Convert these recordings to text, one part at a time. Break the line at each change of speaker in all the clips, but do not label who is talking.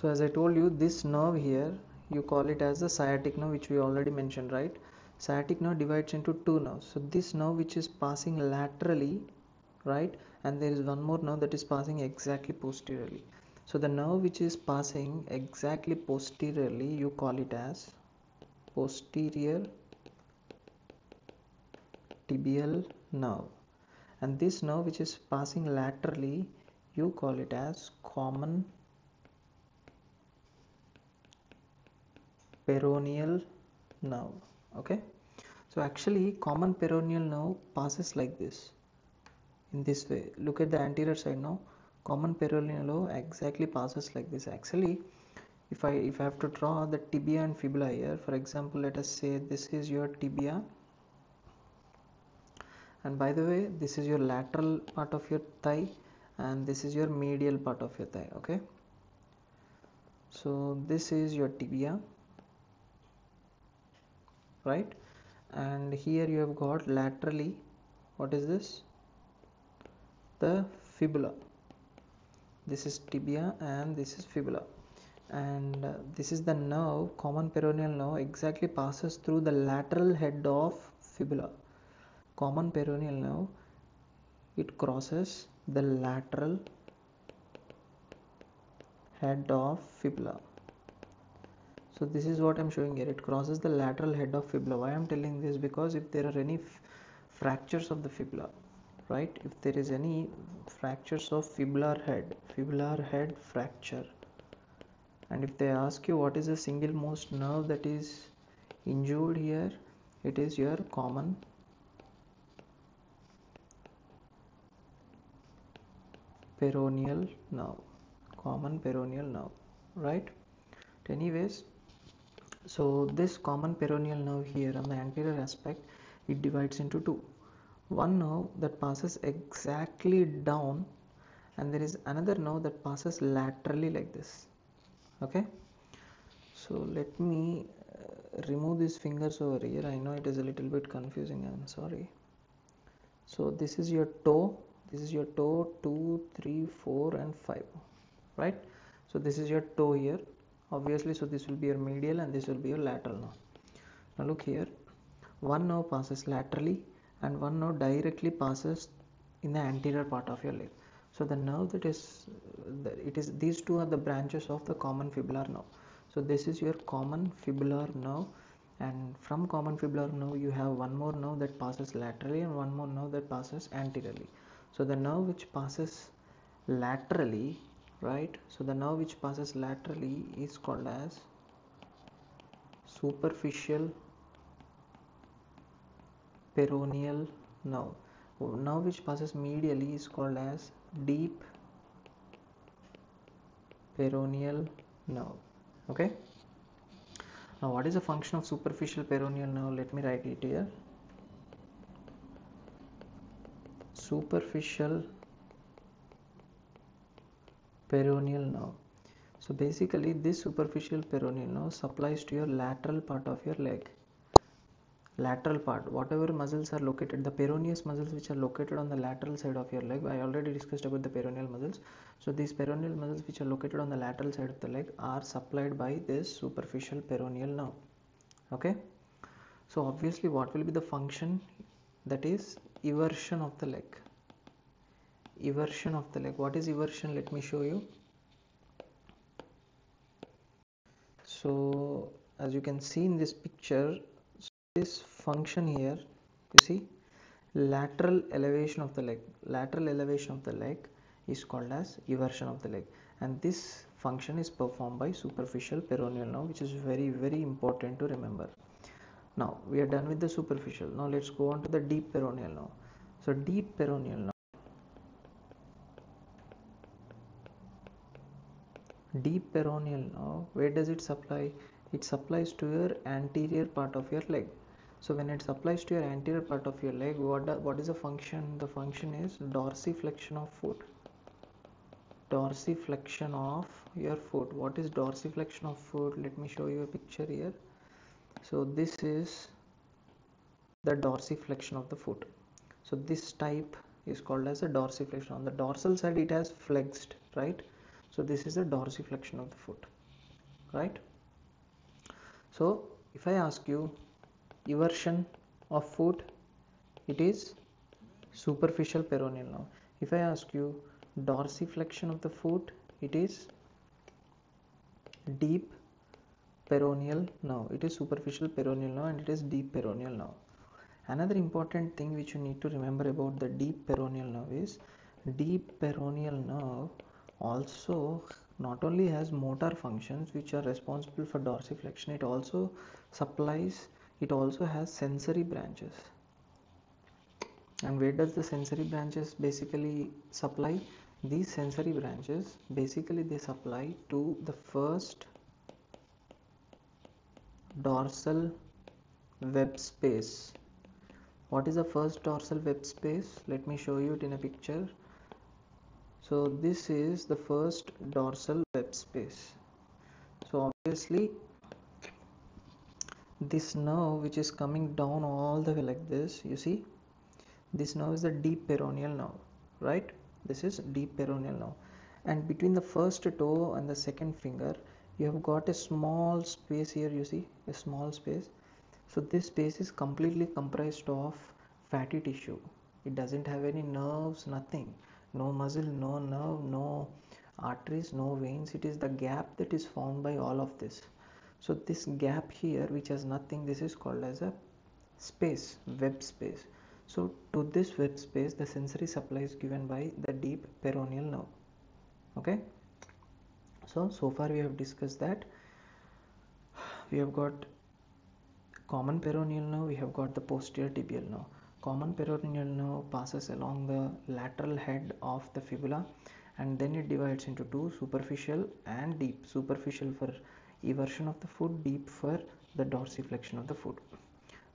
so as i told you this nerve here you call it as the sciatic nerve which we already mentioned right? Sciatic nerve divides into two nerves. So this nerve which is passing laterally right? And there is one more nerve that is passing exactly posteriorly. So the nerve which is passing exactly posteriorly you call it as posterior tibial nerve. And this nerve which is passing laterally you call it as common peroneal nerve okay? So actually common peroneal nerve passes like this in this way. Look at the anterior side now. Common peroneal nerve exactly passes like this. Actually if I if I have to draw the tibia and fibula here for example let us say this is your tibia. And by the way this is your lateral part of your thigh and this is your medial part of your thigh okay? So this is your tibia right? And here you have got laterally what is this? The fibula. This is tibia and this is fibula. And uh, this is the nerve common peroneal nerve exactly passes through the lateral head of fibula. Common peroneal nerve it crosses the lateral head of fibula so this is what i'm showing here. It crosses the lateral head of fibula. Why i'm telling this? Because if there are any fractures of the fibula right? If there is any fractures of fibular head fibular head fracture and if they ask you what is the single most nerve that is injured here it is your common peroneal nerve common peroneal nerve right? Anyways so this common peroneal nerve here on the anterior aspect it divides into two. One nerve that passes exactly down and there is another nerve that passes laterally like this. Okay? So let me uh, remove these fingers over here. I know it is a little bit confusing i'm sorry. So this is your toe. This is your toe two three four and five. Right? So this is your toe here obviously so this will be your medial and this will be your lateral now. Now look here. One nerve passes laterally and one nerve directly passes in the anterior part of your leg. So the nerve that is it is these two are the branches of the common fibular nerve so this is your common fibular nerve and from common fibular nerve you have one more nerve that passes laterally and one more nerve that passes anteriorly. So the nerve which passes laterally right? So the nerve which passes laterally is called as superficial peroneal nerve. Nerve which passes medially is called as deep peroneal nerve okay? Now what is the function of superficial peroneal nerve? Let me write it here. Superficial peroneal nerve. So basically this superficial peroneal nerve supplies to your lateral part of your leg. Lateral part whatever muscles are located the peroneus muscles which are located on the lateral side of your leg i already discussed about the peroneal muscles. So these peroneal muscles which are located on the lateral side of the leg are supplied by this superficial peroneal nerve. Okay? So obviously what will be the function? That is eversion of the leg eversion of the leg. What is eversion? Let me show you. So as you can see in this picture this function here you see lateral elevation of the leg. Lateral elevation of the leg is called as eversion of the leg. And this function is performed by superficial peroneal nerve which is very very important to remember. Now we are done with the superficial. Now let's go on to the deep peroneal nerve. So deep peroneal nerve deep peroneal. Nerve where does it supply? It supplies to your anterior part of your leg. So when it supplies to your anterior part of your leg what the, what is the function? The function is dorsiflexion of foot. Dorsiflexion of your foot. What is dorsiflexion of foot? Let me show you a picture here. So this is the dorsiflexion of the foot. So this type is called as a dorsiflexion. On the dorsal side it has flexed right so this is the dorsiflexion of the foot right? So if i ask you eversion of foot it is superficial peroneal now. If i ask you dorsiflexion of the foot it is deep peroneal now. It is superficial peroneal now and it is deep peroneal now. Another important thing which you need to remember about the deep peroneal nerve is deep peroneal nerve also not only has motor functions which are responsible for dorsiflexion it also supplies it also has sensory branches. And where does the sensory branches basically supply? These sensory branches basically they supply to the first dorsal web space. What is the first dorsal web space? Let me show you it in a picture so this is the first dorsal web space. So obviously this nerve which is coming down all the way like this you see this nerve is the deep peroneal nerve right? This is deep peroneal nerve. And between the first toe and the second finger you have got a small space here you see a small space. So this space is completely comprised of fatty tissue. It doesn't have any nerves nothing no muscle no nerve no arteries no veins. It is the gap that is formed by all of this. So this gap here which has nothing this is called as a space web space. So to this web space the sensory supply is given by the deep peroneal nerve. Okay? So so far we have discussed that. We have got common peroneal nerve we have got the posterior tibial nerve common peroneal nerve passes along the lateral head of the fibula and then it divides into two superficial and deep. Superficial for eversion of the foot deep for the dorsiflexion of the foot.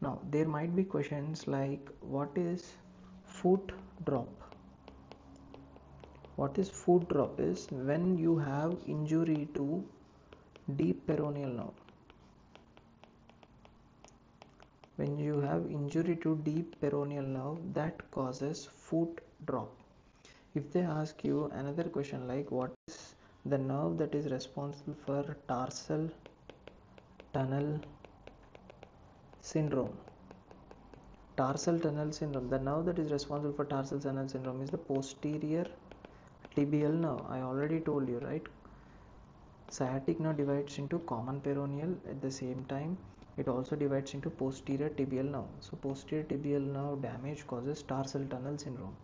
Now there might be questions like what is foot drop? What is foot drop is when you have injury to deep peroneal nerve when you have injury to deep peroneal nerve that causes foot drop. If they ask you another question like what is the nerve that is responsible for tarsal tunnel syndrome? Tarsal tunnel syndrome the nerve that is responsible for tarsal tunnel syndrome is the posterior tibial nerve. I already told you right? Sciatic nerve divides into common peroneal at the same time it also divides into posterior tibial nerve. So posterior tibial nerve damage causes tarsal tunnel syndrome.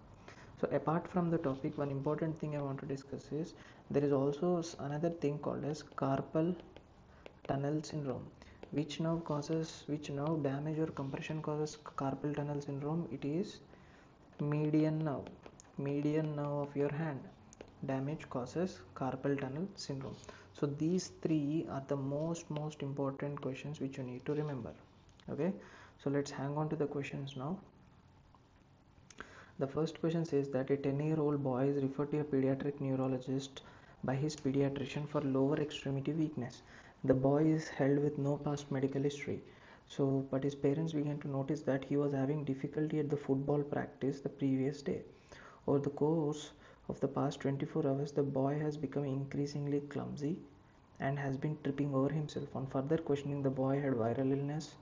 So apart from the topic, one important thing I want to discuss is there is also another thing called as carpal tunnel syndrome. Which nerve causes, which nerve damage or compression causes carpal tunnel syndrome? It is median nerve, median nerve of your hand damage causes carpal tunnel syndrome so these three are the most most important questions which you need to remember. Okay? So let's hang on to the questions now. The first question says that a 10 year old boy is referred to a pediatric neurologist by his pediatrician for lower extremity weakness. The boy is held with no past medical history. So but his parents began to notice that he was having difficulty at the football practice the previous day. Over the course of the past 24 hours, the boy has become increasingly clumsy and has been tripping over himself. On further questioning, the boy had viral illness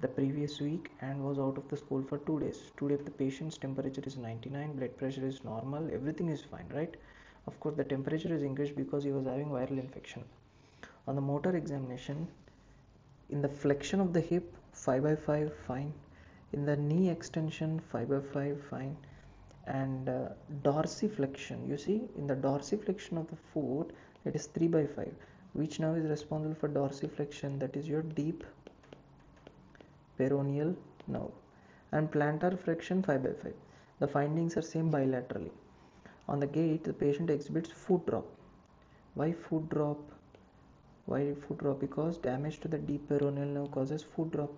the previous week and was out of the school for two days. Today, the patient's temperature is 99, blood pressure is normal, everything is fine, right? Of course, the temperature is increased because he was having viral infection. On the motor examination, in the flexion of the hip, 5 by 5, fine. In the knee extension, 5 by 5, fine and uh, dorsiflexion. You see in the dorsiflexion of the foot it is 3 by 5 which now is responsible for dorsiflexion that is your deep peroneal nerve and plantar flexion 5 by 5 the findings are same bilaterally. On the gait the patient exhibits foot drop. Why foot drop? Why foot drop? Because damage to the deep peroneal nerve causes foot drop.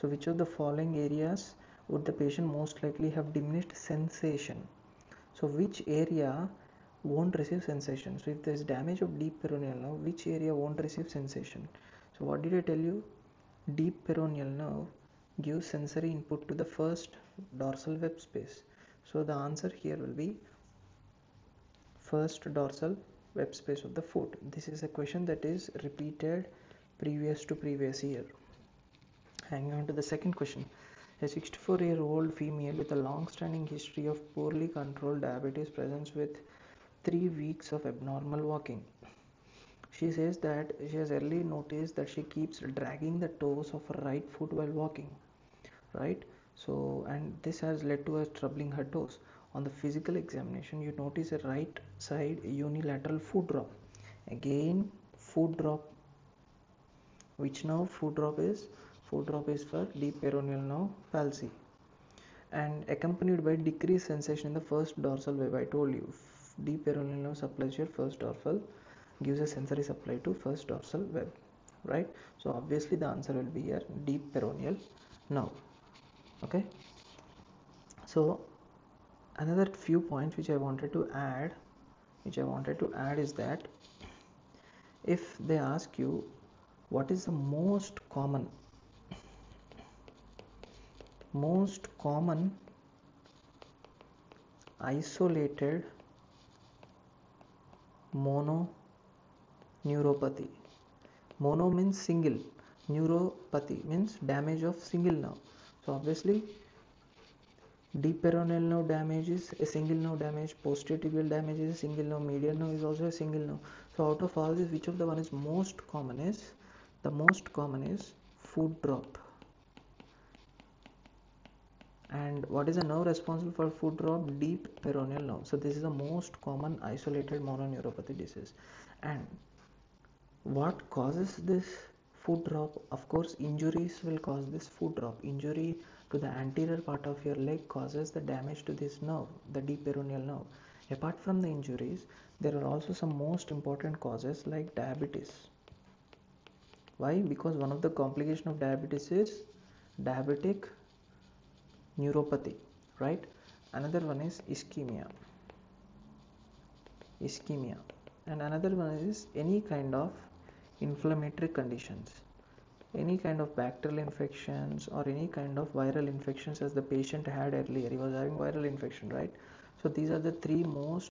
So which of the following areas would the patient most likely have diminished sensation? So which area won't receive sensation? So if there is damage of deep peroneal nerve which area won't receive sensation? So what did i tell you? Deep peroneal nerve gives sensory input to the first dorsal web space. So the answer here will be first dorsal web space of the foot. This is a question that is repeated previous to previous year. Hanging on to the second question a 64 year old female with a long standing history of poorly controlled diabetes presents with 3 weeks of abnormal walking. She says that she has early noticed that she keeps dragging the toes of her right foot while walking right? So and this has led to her troubling her toes. On the physical examination you notice a right side unilateral foot drop. Again foot drop which now foot drop is foot drop is for deep peroneal nerve palsy and accompanied by decreased sensation in the first dorsal web i told you deep peroneal nerve supplies your first dorsal gives a sensory supply to first dorsal web right? So obviously the answer will be here deep peroneal nerve okay? So another few points which I wanted to add which I wanted to add is that if they ask you what is the most common most common isolated mononeuropathy. Mono means single. Neuropathy means damage of single nerve. So obviously deep peroneal nerve damage is a single nerve damage. Posterior tibial damage is a single nerve. Medial nerve is also a single nerve. So out of all this which of the one is most common is? The most common is foot drop and what is the nerve responsible for foot drop? Deep peroneal nerve. So this is the most common isolated mononeuropathy disease. And what causes this foot drop? Of course injuries will cause this foot drop. Injury to the anterior part of your leg causes the damage to this nerve the deep peroneal nerve. Apart from the injuries there are also some most important causes like diabetes. Why? Because one of the complication of diabetes is diabetic neuropathy right? Another one is ischemia. Ischemia. And another one is any kind of inflammatory conditions. Any kind of bacterial infections or any kind of viral infections as the patient had earlier. He was having viral infection right? So these are the three most